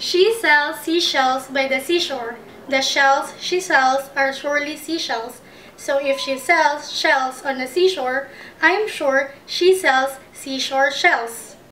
She sells seashells by the seashore. The shells she sells are surely seashells. So if she sells shells on the seashore, I'm sure she sells seashore shells.